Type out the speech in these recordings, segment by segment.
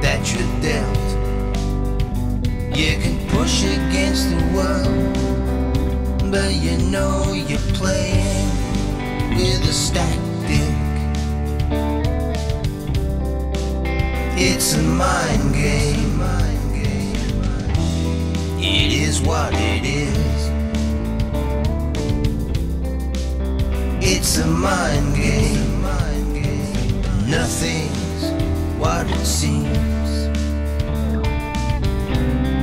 that you're dealt. You can push against the world, but you know you're playing with a stacked deck. It's a mind game. It is what it is. It's a mind game. Nothing's what it seems.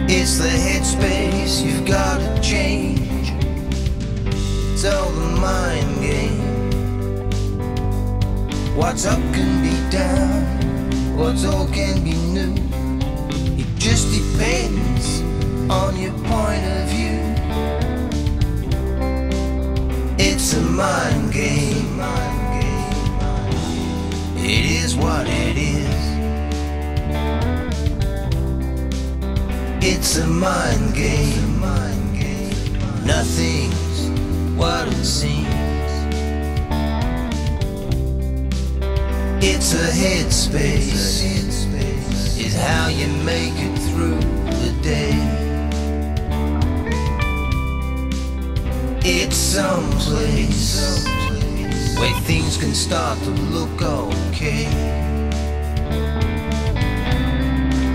It's the headspace you've gotta change. It's all the mind game. What's up can be down. What's old can be new. It just depends on your point of view. It's a mind game. It is what it is. It's a mind game. Nothing's what it seems. It's a headspace. Is how you make it through the day. It's someplace where things can start to look okay.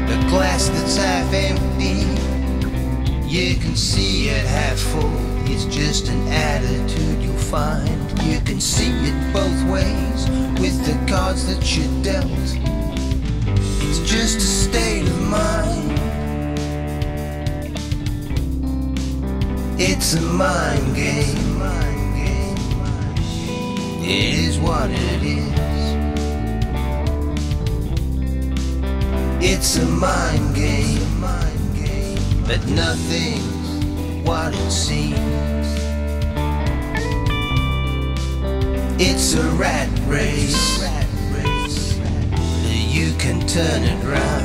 The glass that's half empty, you can see it half full. It's just an attitude you'll find. You can see it both ways with the cards that you dealt. It's just a state of mind. It's a mind game. It is what it is. It's a mind game. But nothing's what it seems. It's a rat race. You can turn it round.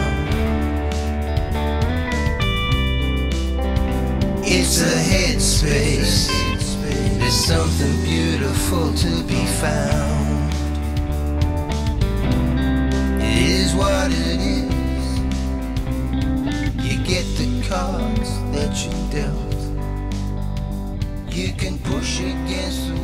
It's a headspace. There's something beautiful to be found. It is what it is. You get the cards that you dealt. You can push against the